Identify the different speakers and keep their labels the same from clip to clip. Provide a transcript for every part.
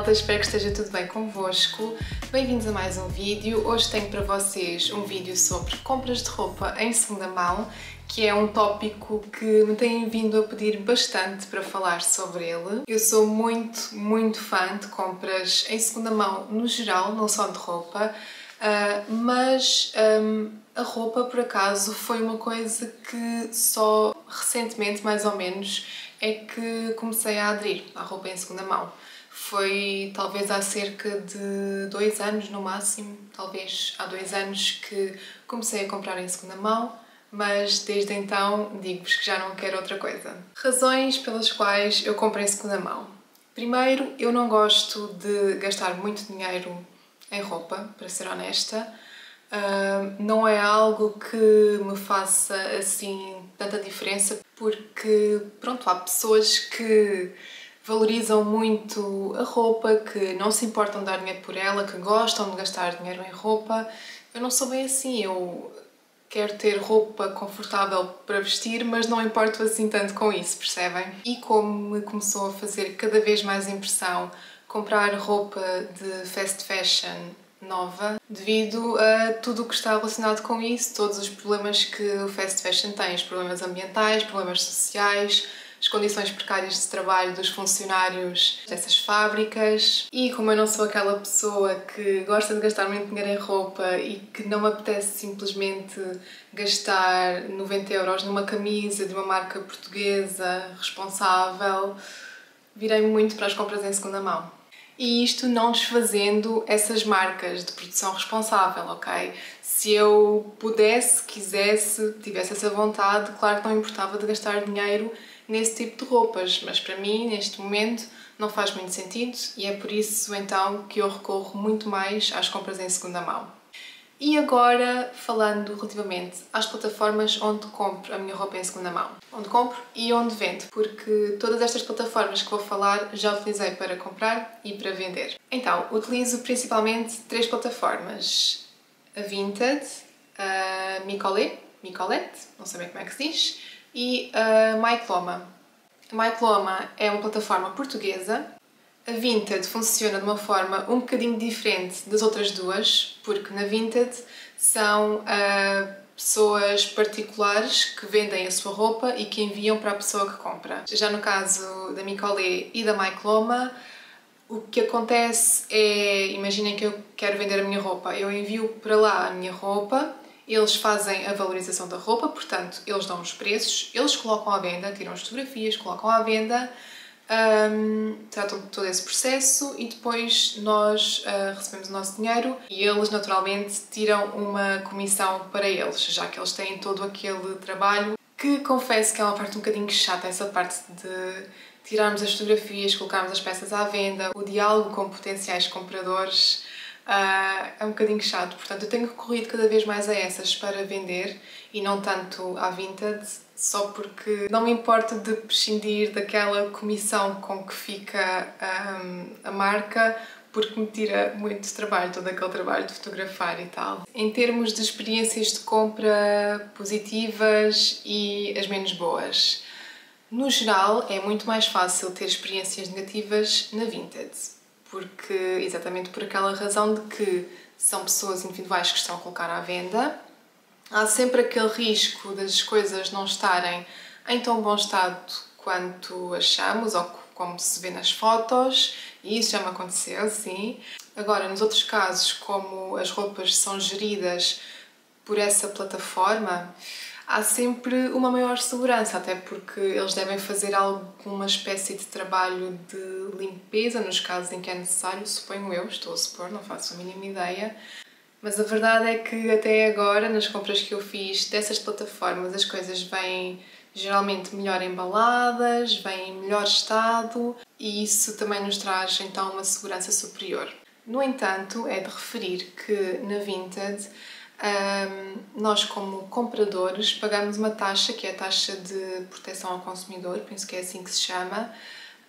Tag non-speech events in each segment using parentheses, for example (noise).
Speaker 1: malta, espero que esteja tudo bem convosco. Bem-vindos a mais um vídeo. Hoje tenho para vocês um vídeo sobre compras de roupa em segunda mão, que é um tópico que me têm vindo a pedir bastante para falar sobre ele. Eu sou muito, muito fã de compras em segunda mão no geral, não só de roupa, uh, mas um, a roupa, por acaso, foi uma coisa que só recentemente, mais ou menos, é que comecei a aderir à roupa em segunda mão. Foi talvez há cerca de dois anos no máximo, talvez há dois anos que comecei a comprar em segunda mão, mas desde então digo-vos que já não quero outra coisa. Razões pelas quais eu compro em segunda mão. Primeiro, eu não gosto de gastar muito dinheiro em roupa, para ser honesta. Uh, não é algo que me faça assim tanta diferença porque pronto há pessoas que valorizam muito a roupa, que não se importam de dar dinheiro por ela, que gostam de gastar dinheiro em roupa. Eu não sou bem assim, eu quero ter roupa confortável para vestir, mas não importo assim tanto com isso, percebem? E como me começou a fazer cada vez mais impressão comprar roupa de fast fashion nova devido a tudo o que está relacionado com isso, todos os problemas que o fast fashion tem, os problemas ambientais, problemas sociais, as condições precárias de trabalho dos funcionários dessas fábricas. E como eu não sou aquela pessoa que gosta de gastar muito dinheiro em roupa e que não me apetece simplesmente gastar 90 euros numa camisa de uma marca portuguesa responsável, virei muito para as compras em segunda mão e isto não desfazendo essas marcas de produção responsável, ok? Se eu pudesse, quisesse, tivesse essa vontade, claro que não importava de gastar dinheiro nesse tipo de roupas, mas para mim, neste momento, não faz muito sentido e é por isso então que eu recorro muito mais às compras em segunda mão. E agora, falando relativamente às plataformas onde compro a minha roupa em segunda mão. Onde compro e onde vendo, porque todas estas plataformas que vou falar já utilizei para comprar e para vender. Então, utilizo principalmente três plataformas. A Vinted, a Micolet, Micolette, não sei bem como é que se diz, e a MyCloma. A MyCloma é uma plataforma portuguesa a Vinted funciona de uma forma um bocadinho diferente das outras duas, porque na Vinted são uh, pessoas particulares que vendem a sua roupa e que enviam para a pessoa que compra. Já no caso da Micolé e da Mycloma, o que acontece é, imaginem que eu quero vender a minha roupa, eu envio para lá a minha roupa, eles fazem a valorização da roupa, portanto, eles dão os preços, eles colocam à venda, tiram as fotografias, colocam à venda, um, tratam de todo esse processo e depois nós uh, recebemos o nosso dinheiro e eles naturalmente tiram uma comissão para eles, já que eles têm todo aquele trabalho que confesso que é uma parte um bocadinho chata, essa parte de tirarmos as fotografias, colocarmos as peças à venda, o diálogo com potenciais compradores uh, é um bocadinho chato, portanto eu tenho recorrido cada vez mais a essas para vender e não tanto à Vinted, só porque não me importa de prescindir daquela comissão com que fica um, a marca porque me tira muito trabalho, todo aquele trabalho de fotografar e tal. Em termos de experiências de compra positivas e as menos boas, no geral é muito mais fácil ter experiências negativas na Vinted, porque exatamente por aquela razão de que são pessoas individuais que estão a colocar à venda há sempre aquele risco das coisas não estarem em tão bom estado quanto achamos ou como se vê nas fotos, e isso já me aconteceu, sim. Agora, nos outros casos, como as roupas são geridas por essa plataforma, há sempre uma maior segurança, até porque eles devem fazer alguma espécie de trabalho de limpeza nos casos em que é necessário, suponho eu, estou a supor, não faço a mínima ideia. Mas a verdade é que até agora, nas compras que eu fiz dessas plataformas, as coisas vêm geralmente melhor embaladas, vêm em melhor estado e isso também nos traz então uma segurança superior. No entanto, é de referir que na Vinted um, nós, como compradores, pagamos uma taxa que é a taxa de proteção ao consumidor, penso que é assim que se chama,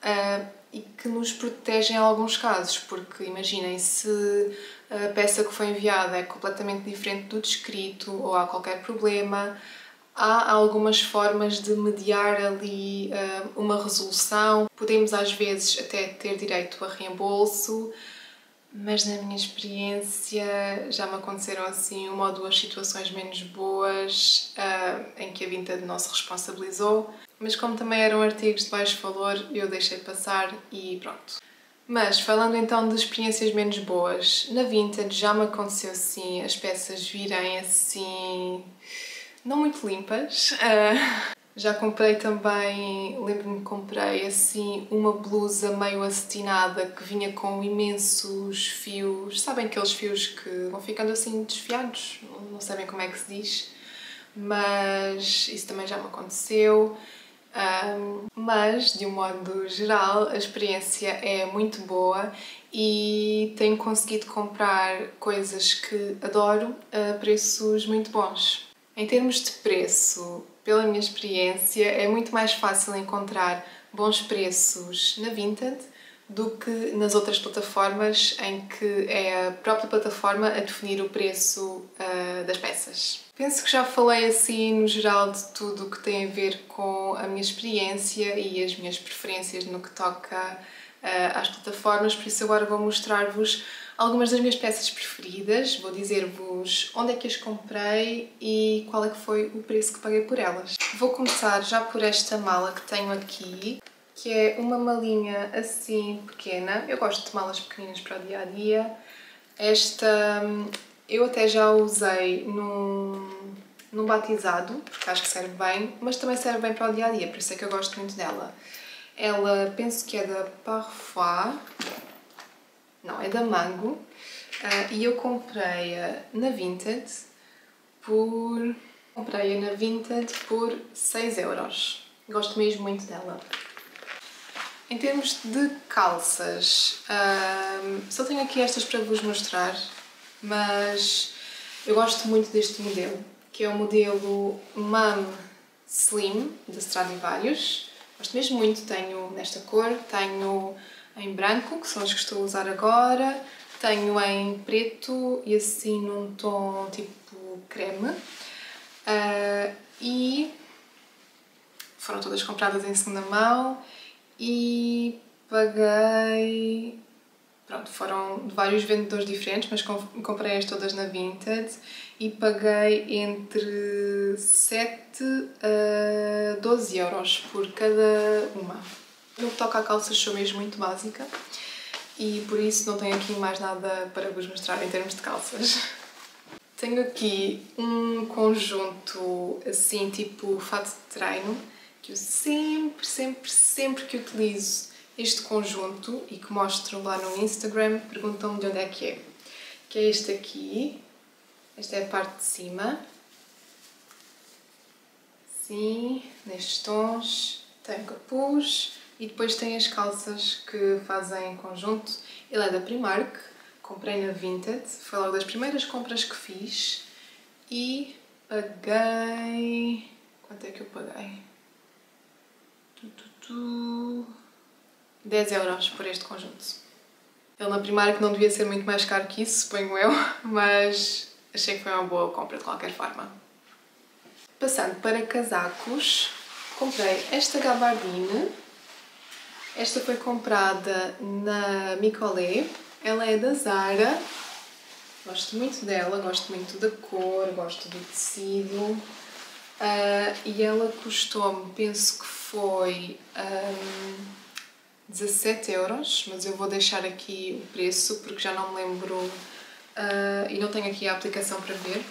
Speaker 1: uh, e que nos protege em alguns casos, porque imaginem se a peça que foi enviada é completamente diferente do descrito ou há qualquer problema, há algumas formas de mediar ali uh, uma resolução. Podemos às vezes até ter direito a reembolso, mas na minha experiência já me aconteceram assim uma ou duas situações menos boas uh, em que a Vinted não se responsabilizou. Mas como também eram artigos de baixo valor, eu deixei passar e pronto. Mas falando então de experiências menos boas, na Vinted já me aconteceu assim as peças virem assim não muito limpas. Uh, já comprei também, lembro-me que comprei assim uma blusa meio acetinada que vinha com imensos fios, sabem aqueles fios que vão ficando assim desfiados, não sabem como é que se diz, mas isso também já me aconteceu. Um, mas, de um modo geral, a experiência é muito boa e tenho conseguido comprar coisas que adoro a preços muito bons. Em termos de preço, pela minha experiência, é muito mais fácil encontrar bons preços na Vinted do que nas outras plataformas em que é a própria plataforma a definir o preço uh, das peças. Penso que já falei assim no geral de tudo o que tem a ver com a minha experiência e as minhas preferências no que toca às plataformas, por isso agora vou mostrar-vos algumas das minhas peças preferidas, vou dizer-vos onde é que as comprei e qual é que foi o preço que paguei por elas. Vou começar já por esta mala que tenho aqui, que é uma malinha assim pequena. Eu gosto de malas pequeninas para o dia a dia. Esta eu até já usei num, num batizado, porque acho que serve bem, mas também serve bem para o dia a dia, por isso é que eu gosto muito dela. Ela penso que é da Parfois, não, é da Mango, uh, e eu comprei-a na Vinted por. Comprei-a na Vinted por 6 euros. Gosto mesmo muito dela. Em termos de calças, uh, só tenho aqui estas para vos mostrar, mas eu gosto muito deste modelo, que é o modelo Mum Slim da Stradivarius. Gosto mesmo muito, tenho nesta cor, tenho em branco, que são as que estou a usar agora, tenho em preto e assim num tom tipo creme. Uh, e foram todas compradas em segunda mão e paguei. Pronto, foram de vários vendedores diferentes, mas comprei-as todas na Vinted e paguei entre 7 a 12 euros por cada uma. No que toca a calças sou mesmo muito básica e por isso não tenho aqui mais nada para vos mostrar em termos de calças. (laughs) Tenho aqui um conjunto assim tipo fato de treino que eu sempre, sempre, sempre que utilizo este conjunto e que mostro lá no Instagram perguntam-me de onde é que é. Que é este aqui, esta é a parte de cima, sim, nestes tons, tem capuz, e depois tem as calças que fazem em conjunto. Ele é da Primark, comprei na Vinted, foi logo das primeiras compras que fiz e paguei. Quanto é que eu paguei? Tu, tu, tu. 10 euros por este conjunto. Ele na Primark não devia ser muito mais caro que isso, suponho eu, (laughs) mas achei que foi uma boa compra de qualquer forma. Passando para casacos, comprei esta gabardine esta foi comprada na Micolé. Ela é da Zara. Gosto muito dela, gosto muito da cor, gosto do tecido. Uh, e ela custou-me, penso que foi um, 17 euros, mas eu vou deixar aqui o preço porque já não me lembro uh, e não tenho aqui a aplicação para ver.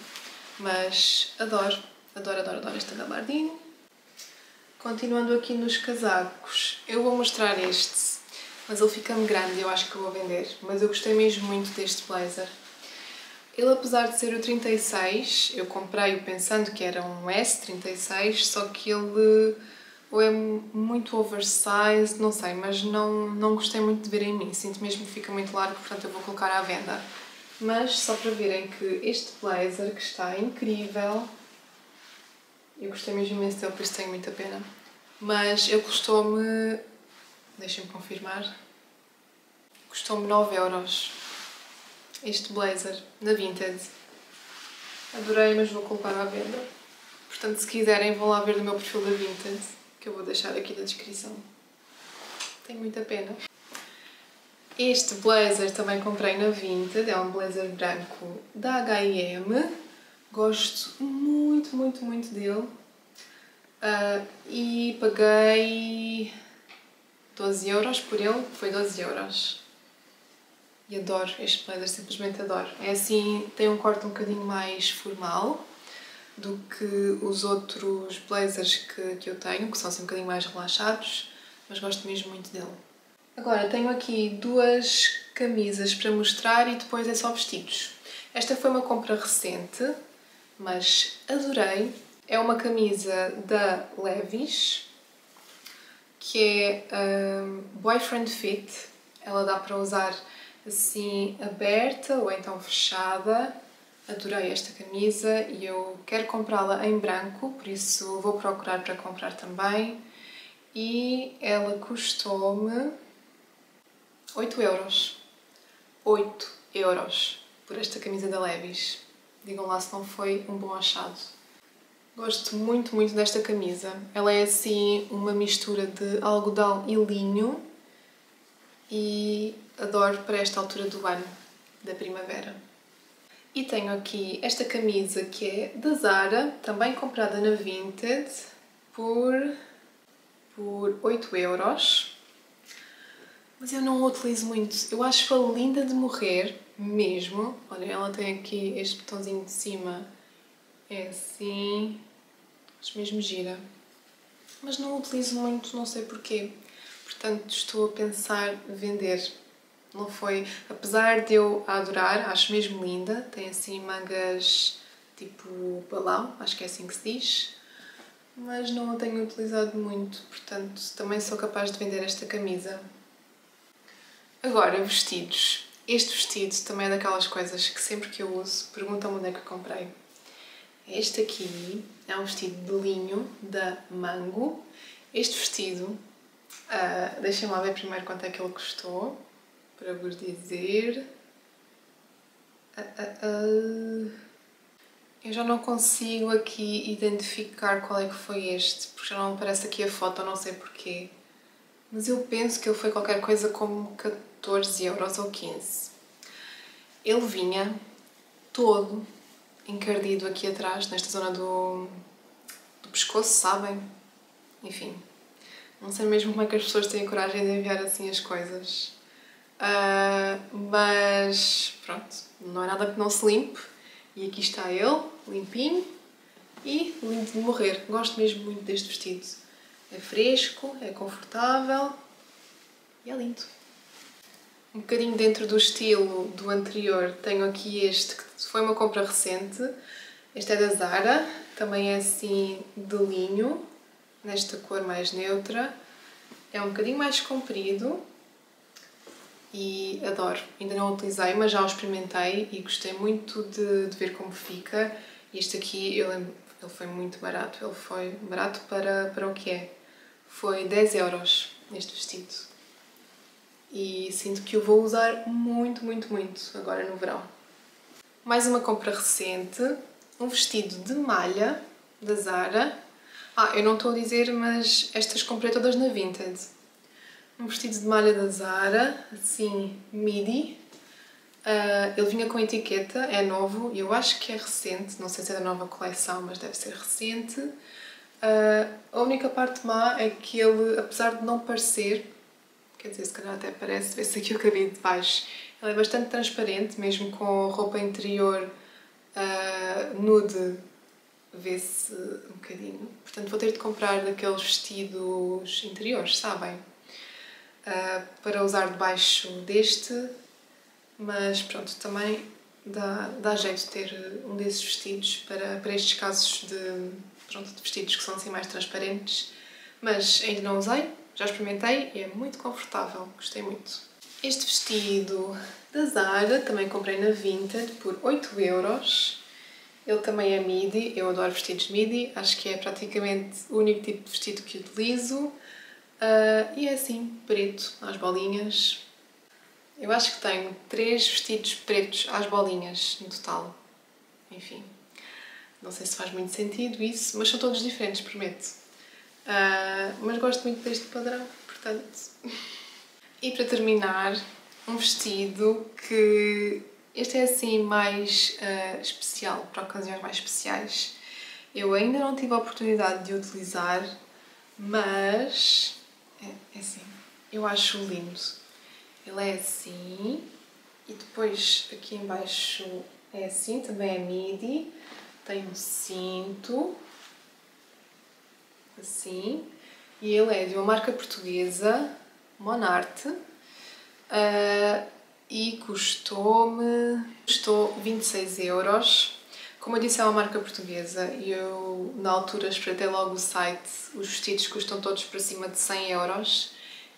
Speaker 1: Mas adoro, adoro, adoro, adoro esta gabardine. Continuando aqui nos casacos, eu vou mostrar este, mas ele fica-me grande eu acho que vou vender. Mas eu gostei mesmo muito deste blazer. Ele, apesar de ser o 36, eu comprei-o pensando que era um S36, só que ele ou é muito oversized, não sei, mas não, não gostei muito de ver em mim. Sinto mesmo que fica muito largo, portanto eu vou colocar à venda. Mas só para verem que este blazer, que está incrível, eu gostei mesmo imenso dele, por isso tenho muita pena. Mas ele custou-me. Deixem-me confirmar. Custou-me 9 euros. Este blazer, na Vinted. Adorei, mas vou colocar à venda. Portanto, se quiserem, vão lá ver no meu perfil da Vinted, que eu vou deixar aqui na descrição. Tenho muita pena. Este blazer também comprei na Vinted, é um blazer branco da H&M. Gosto muito, muito, muito dele. Uh, e paguei 12 euros por ele, foi 12 euros. E adoro este blazer, simplesmente adoro. É assim, tem um corte um bocadinho mais formal do que os outros blazers que, que eu tenho, que são assim um bocadinho mais relaxados, mas gosto mesmo muito dele. Agora tenho aqui duas camisas para mostrar e depois é só vestidos. Esta foi uma compra recente, mas adorei. É uma camisa da Levi's, que é um, Boyfriend Fit. Ela dá para usar assim aberta ou então fechada. Adorei esta camisa e eu quero comprá-la em branco, por isso vou procurar para comprar também. E ela custou-me 8 euros. 8 euros por esta camisa da Levi's. Digam lá se não foi um bom achado. Gosto muito, muito desta camisa. Ela é assim uma mistura de algodão e linho e adoro para esta altura do ano, da primavera. E tenho aqui esta camisa que é da Zara, também comprada na Vinted por, por 8 euros. Mas eu não a utilizo muito. Eu acho-a linda de morrer, mesmo. Olha, ela tem aqui este botãozinho de cima. É assim. Acho mesmo gira. Mas não a utilizo muito, não sei porquê. Portanto, estou a pensar vender. Não foi... Apesar de eu a adorar, acho mesmo linda. Tem assim mangas tipo balão, acho que é assim que se diz. Mas não a tenho utilizado muito, portanto também sou capaz de vender esta camisa. Agora, vestidos. Este vestido também é daquelas coisas que sempre que eu uso perguntam-me onde é que eu comprei. Este aqui é um vestido de linho da Mango. Este vestido, uh, deixem-me lá ver primeiro quanto é que ele custou, para vos dizer. Uh, uh, eu já não consigo aqui identificar qual é que foi este, porque já não aparece aqui a foto, não sei porquê. Mas eu penso que ele foi qualquer coisa como 14 euros ou 15. Ele vinha todo encardido aqui atrás, nesta zona do, do pescoço, sabem? Enfim, não sei mesmo como é que as pessoas têm coragem de enviar assim as coisas. Uh, mas pronto, não é nada que não se limpe. E aqui está ele, limpinho e lindo de morrer. Gosto mesmo muito deste vestido. É fresco, é confortável e é lindo. Um bocadinho dentro do estilo do anterior, tenho aqui este, que foi uma compra recente. Este é da Zara, também é assim de linho, nesta cor mais neutra. É um bocadinho mais comprido e adoro. Ainda não utilizei, mas já o experimentei e gostei muito de, de ver como fica. Este aqui, eu lembro, ele foi muito barato, ele foi barato para, para o que é. Foi 10 euros este vestido e sinto que o vou usar muito, muito, muito agora no verão. Mais uma compra recente, um vestido de malha da Zara. Ah, eu não estou a dizer, mas estas comprei todas na Vinted. Um vestido de malha da Zara, assim, midi. Uh, ele vinha com etiqueta, é novo eu acho que é recente, não sei se é da nova coleção, mas deve ser recente. Uh, a única parte má é que ele, apesar de não parecer, quer dizer, se calhar até parece, vê-se aqui o cabelo de baixo. Ela é bastante transparente, mesmo com roupa interior uh, nude, vê-se um bocadinho. Portanto, vou ter de comprar daqueles vestidos interiores, sabem? Uh, para usar debaixo deste, mas pronto, também dá, dá jeito de ter um desses vestidos para, para estes casos de, pronto, de vestidos que são assim mais transparentes, mas ainda não usei, já experimentei e é muito confortável, gostei muito. Este vestido da Zara também comprei na Vinted por 8 euros. Ele também é midi, eu adoro vestidos midi, acho que é praticamente o único tipo de vestido que utilizo. Uh, e é assim, preto, às bolinhas. Eu acho que tenho três vestidos pretos às bolinhas no total. Enfim. Não sei se faz muito sentido isso, mas são todos diferentes, prometo. Uh, mas gosto muito deste padrão, portanto. e para terminar, um vestido que este é assim mais uh, especial, para ocasiões mais especiais. Eu ainda não tive a oportunidade de utilizar, mas é, é assim, eu acho lindo. Ele é assim e depois aqui embaixo é assim, também é midi, tem um cinto, assim, e ele é de uma marca portuguesa, Monarte, uh, e custou-me, custou 26 euros. Como eu disse, é uma marca portuguesa e eu na altura espreitei logo o site, os vestidos custam todos para cima de 100 euros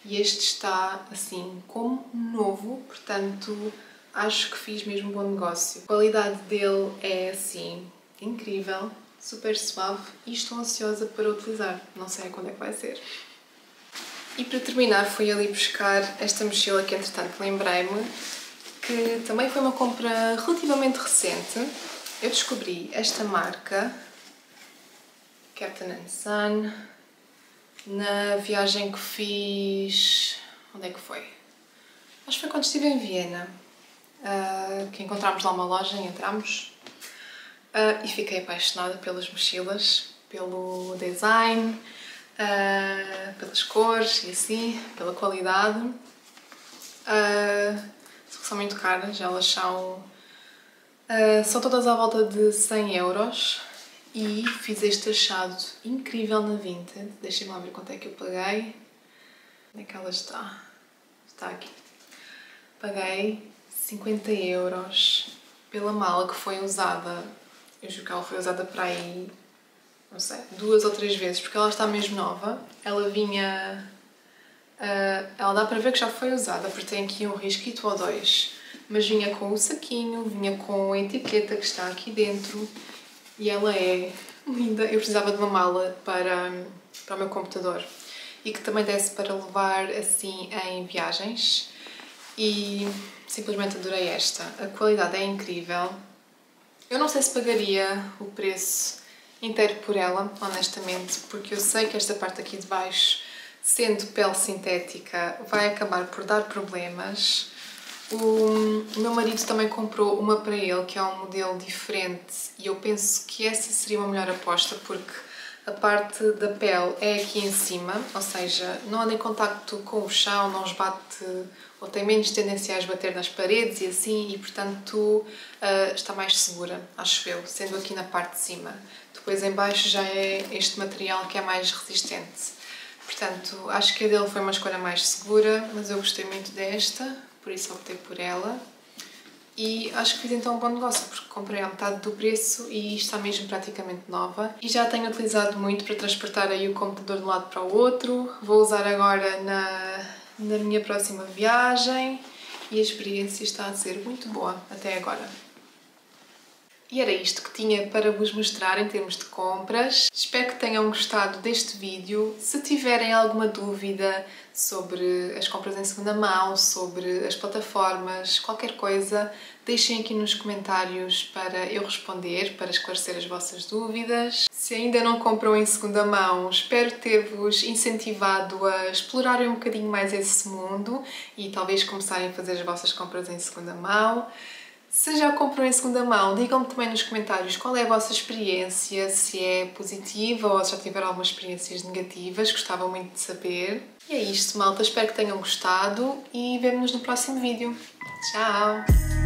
Speaker 1: e este está assim como novo, portanto acho que fiz mesmo um bom negócio. A qualidade dele é assim incrível, super suave e estou ansiosa para utilizar. Não sei quando é que vai ser. E para terminar fui ali buscar esta mochila que entretanto lembrei-me que também foi uma compra relativamente recente. Eu descobri esta marca, Captain Sun, na viagem que fiz... onde é que foi? Acho que foi quando estive em Viena, uh, que encontramos lá uma loja e entramos uh, e fiquei apaixonada pelas mochilas, pelo design, uh, pelas cores e assim, pela qualidade. Uh, são muito caras, elas são, são todas à volta de 100 euros e fiz este achado incrível na Vinted. Deixem-me ver quanto é que eu paguei. Onde é que ela está? Está aqui. Paguei 50 euros pela mala que foi usada. Eu juro que ela foi usada para aí não sei, duas ou três vezes, porque ela está mesmo nova. Ela vinha. Uh, ela dá para ver que já foi usada, porque tem aqui um risquito ou dois. Mas vinha com o saquinho, vinha com a etiqueta que está aqui dentro e ela é linda. Eu precisava de uma mala para, para o meu computador e que também desse para levar assim em viagens e simplesmente adorei esta. A qualidade é incrível. Eu não sei se pagaria o preço inteiro por ela, honestamente, porque eu sei que esta parte aqui de baixo, sendo pele sintética, vai acabar por dar problemas. O meu marido também comprou uma para ele, que é um modelo diferente, e eu penso que essa seria uma melhor aposta, porque a parte da pele é aqui em cima, ou seja, não anda em contacto com o chão, não esbate ou tem menos tendência a esbater nas paredes e assim, e portanto uh, está mais segura, acho eu, sendo aqui na parte de cima. Depois em baixo já é este material que é mais resistente. Portanto, acho que a dele foi uma escolha mais segura, mas eu gostei muito desta, por isso optei por ela. E acho que fiz então um bom negócio, porque comprei a metade do preço e está mesmo praticamente nova. E já tenho utilizado muito para transportar aí o computador de um lado para o outro. Vou usar agora na, na minha próxima viagem e a experiência está a ser muito boa até agora. E era isto que tinha para vos mostrar em termos de compras. Espero que tenham gostado deste vídeo. Se tiverem alguma dúvida sobre as compras em segunda mão, sobre as plataformas, qualquer coisa, deixem aqui nos comentários para eu responder, para esclarecer as vossas dúvidas. Se ainda não compram em segunda mão, espero ter-vos incentivado a explorarem um bocadinho mais esse mundo e talvez começarem a fazer as vossas compras em segunda mão. Se já comprou em segunda mão, digam-me também nos comentários qual é a vossa experiência, se é positiva ou se já tiveram algumas experiências negativas, gostava muito de saber. E é isto, malta, espero que tenham gostado e vemo-nos no próximo vídeo. Tchau!